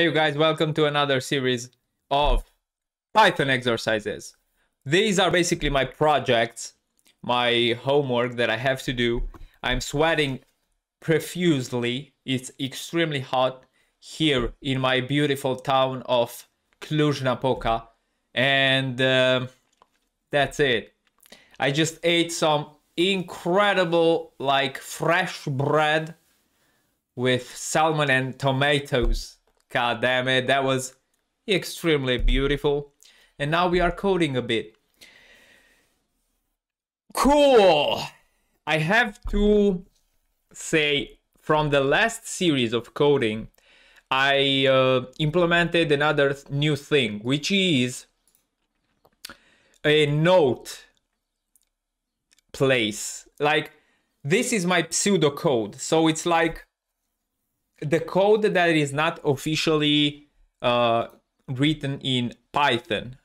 Hey you guys, welcome to another series of Python exercises. These are basically my projects, my homework that I have to do. I'm sweating profusely. It's extremely hot here in my beautiful town of Cluj-Napoca. And uh, that's it. I just ate some incredible like fresh bread with salmon and tomatoes God damn it, that was extremely beautiful. And now we are coding a bit. Cool! I have to say, from the last series of coding, I uh, implemented another new thing, which is a note place. Like, this is my pseudocode. So it's like the code that is not officially uh, written in Python.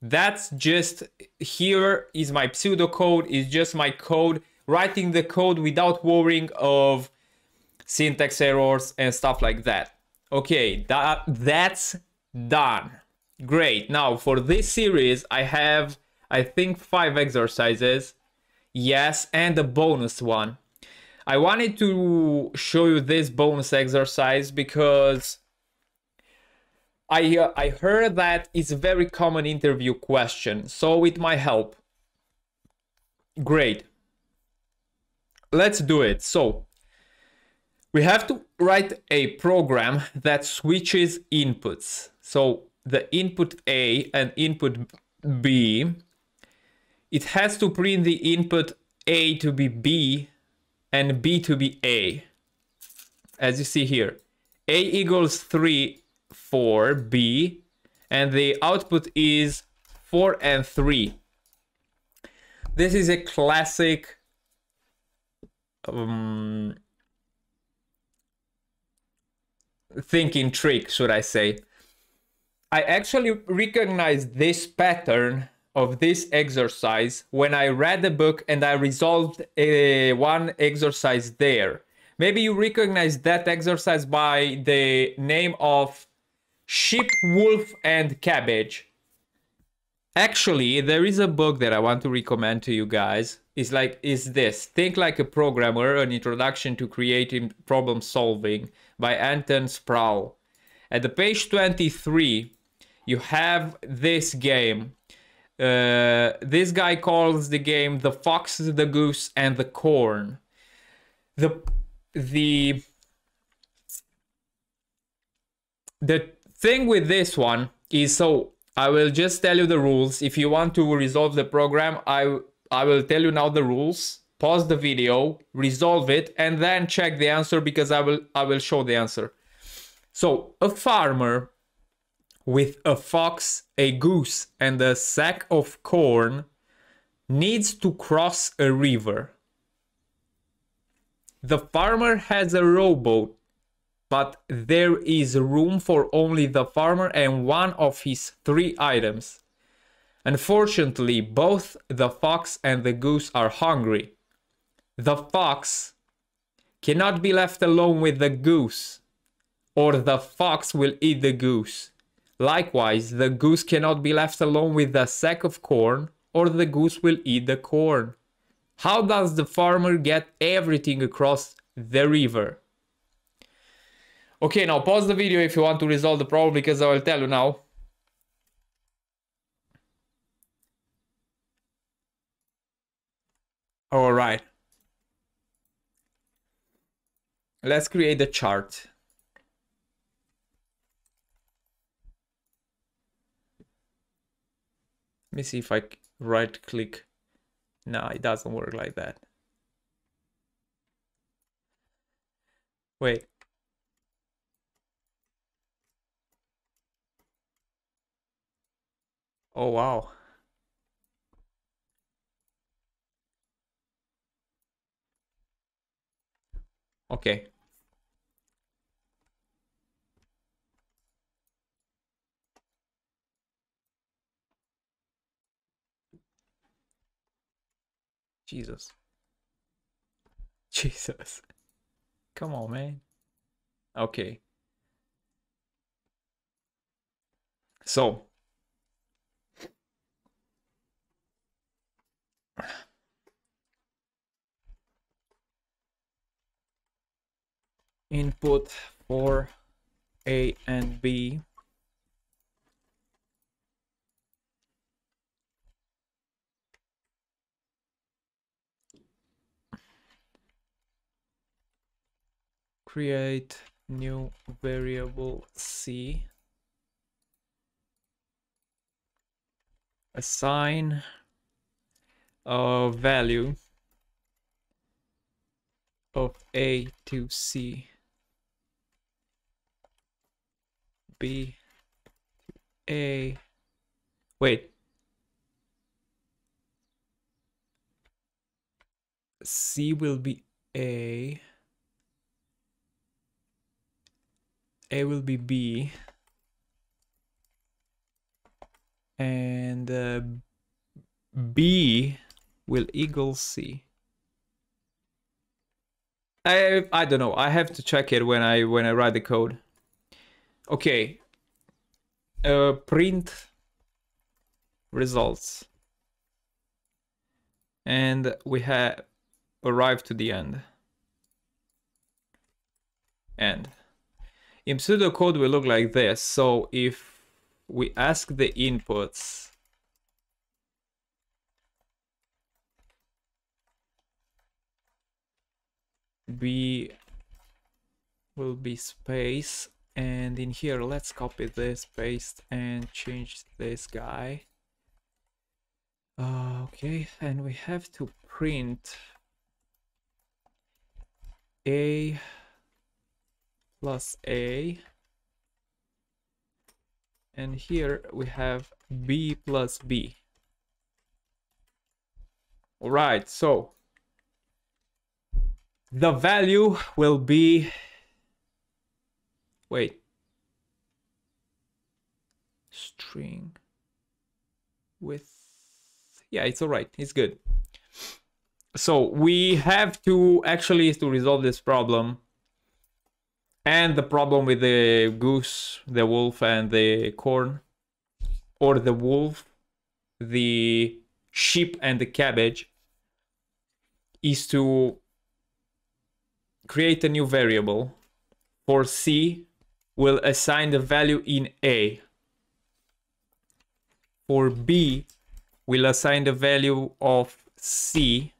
That's just here is my pseudocode, is just my code, writing the code without worrying of syntax errors and stuff like that. Okay, that that's done. Great. Now for this series, I have, I think, five exercises. Yes, and a bonus one. I wanted to show you this bonus exercise because I, uh, I heard that it's a very common interview question, so it might help. Great. Let's do it. So, we have to write a program that switches inputs. So, the input A and input B, it has to print the input A to be B and B to be A. As you see here, A equals 3 for B, and the output is 4 and 3. This is a classic um, thinking trick, should I say. I actually recognize this pattern of this exercise when I read the book and I resolved a, one exercise there. Maybe you recognize that exercise by the name of Sheep, Wolf, and Cabbage. Actually, there is a book that I want to recommend to you guys. It's like, is this Think Like a Programmer, An Introduction to Creative Problem Solving by Anton Spraul. At the page 23, you have this game uh, this guy calls the game the fox, the goose, and the corn. The the the thing with this one is so I will just tell you the rules. If you want to resolve the program, I I will tell you now the rules. Pause the video, resolve it, and then check the answer because I will I will show the answer. So a farmer with a fox, a goose, and a sack of corn needs to cross a river. The farmer has a rowboat, but there is room for only the farmer and one of his three items. Unfortunately, both the fox and the goose are hungry. The fox cannot be left alone with the goose, or the fox will eat the goose. Likewise, the goose cannot be left alone with a sack of corn, or the goose will eat the corn. How does the farmer get everything across the river? Okay, now pause the video if you want to resolve the problem because I will tell you now. Alright. Let's create a chart. Let me see if I right click. No, it doesn't work like that. Wait. Oh, wow. Okay. Jesus. Jesus. Come on, man. Okay. So input for A and B create new variable c. Assign a value of a to c. B a wait. C will be a A will be B. And uh, B will equal C. I I don't know. I have to check it when I when I write the code. Okay. Uh, print results. And we have arrived to the end. End in pseudocode will look like this. So if we ask the inputs b will be space and in here let's copy this paste and change this guy uh, okay and we have to print a plus A. And here we have B plus B. All right, so the value will be, wait, string with, yeah, it's all right, it's good. So we have to actually to resolve this problem and the problem with the goose, the wolf, and the corn, or the wolf, the sheep, and the cabbage, is to create a new variable. For C, will assign the value in A. For B, we'll assign the value of C.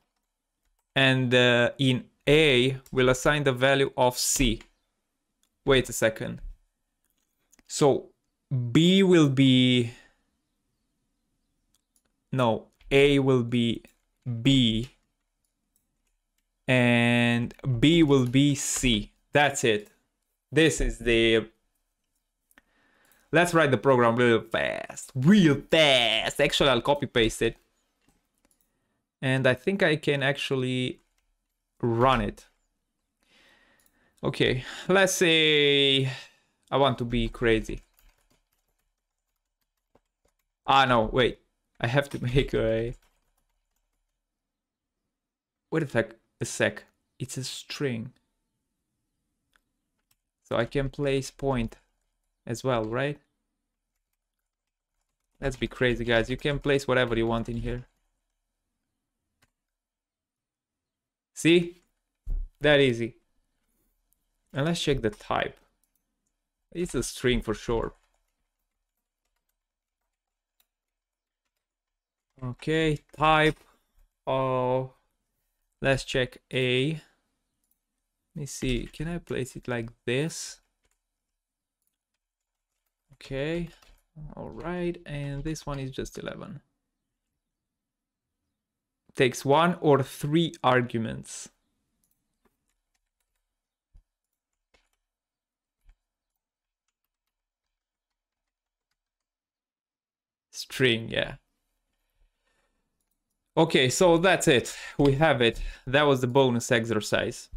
And uh, in A, we'll assign the value of C. Wait a second. So B will be... No, A will be B. And B will be C. That's it. This is the... Let's write the program real fast. Real fast. Actually, I'll copy paste it. And I think I can actually run it. Okay, let's say I want to be crazy. Ah, no, wait. I have to make a... Wait a sec. A sec. It's a string. So I can place point as well, right? Let's be crazy, guys. You can place whatever you want in here. See? That easy. And let's check the type. It's a string for sure. Okay, type. Oh, let's check A. Let me see. Can I place it like this? Okay. All right. And this one is just 11. Takes one or three arguments. String, yeah. Okay, so that's it. We have it. That was the bonus exercise.